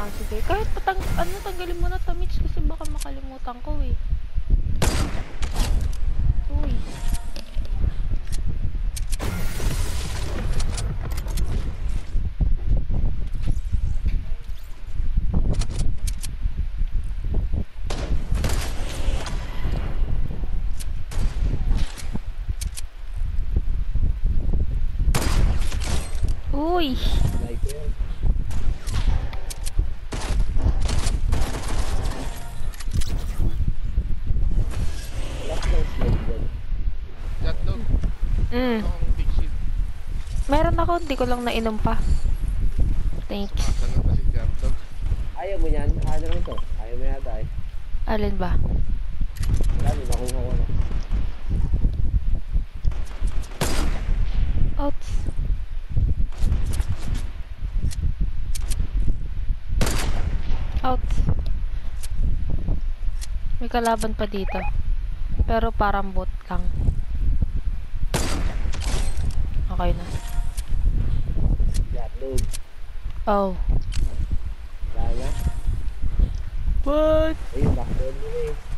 Ah, sige. Kahit patang, ano, tanggalin mo na to, Mitch, kasi baka makalimutan ko eh. Uy. Uy. Sniper. Mm. Meron ako, hindi ko lang nainom pa. Thanks. Sumasagot na si Hotdog. Ayaw mo yan? Ano lang to? Ayaw mo yata eh. Alin ba? Dami, nakuha ko na. Outs. Outs. May kalaban pa dito. Pero parang bot lang. Okay na. Jatlog. Oh. Wala na. What? Ayun, backdoor mo na eh.